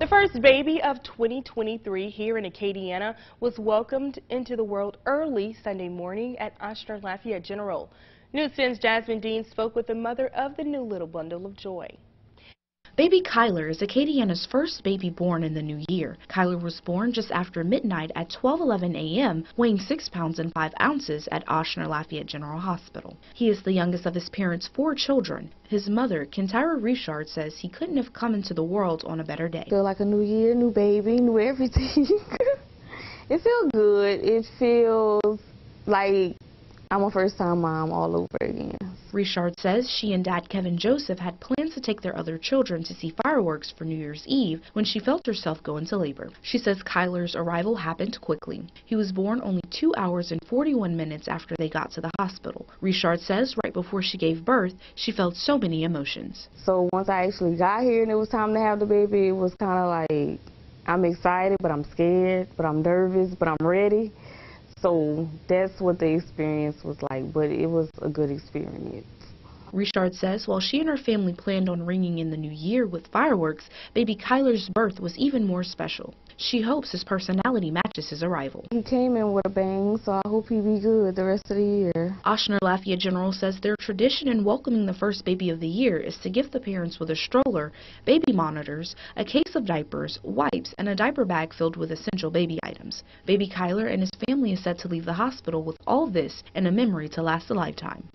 The first baby of 2023 here in Acadiana was welcomed into the world early Sunday morning at Ochsner Lafayette General. News 10's Jasmine Dean spoke with the mother of the new little bundle of joy. Baby Kyler is Acadiana's first baby born in the new year. Kyler was born just after midnight at 12:11 a.m., weighing 6 pounds and 5 ounces at Ochsner Lafayette General Hospital. He is the youngest of his parents' four children. His mother, Kentira Richard, says he couldn't have come into the world on a better day. Feel like a new year, new baby, new everything. it feels good. It feels like I'm a first time mom all over again. Richard says she and dad Kevin Joseph had plans to take their other children to see fireworks for New Year's Eve when she felt herself go into labor. She says Kyler's arrival happened quickly. He was born only 2 hours and 41 minutes after they got to the hospital. Richard says right before she gave birth, she felt so many emotions. So once I actually got here and it was time to have the baby, it was kind of like I'm excited, but I'm scared, but I'm nervous, but I'm ready. So that's what the experience was like, but it was a good experience. Richard says while she and her family planned on ringing in the new year with fireworks, baby Kyler's birth was even more special. She hopes his personality matches his arrival. He came in with a bang, so I hope he be good the rest of the year. Ochsner Lafayette General says their tradition in welcoming the first baby of the year is to gift the parents with a stroller, baby monitors, a case of diapers, wipes, and a diaper bag filled with essential baby items. Baby Kyler and his family is set to leave the hospital with all this and a memory to last a lifetime.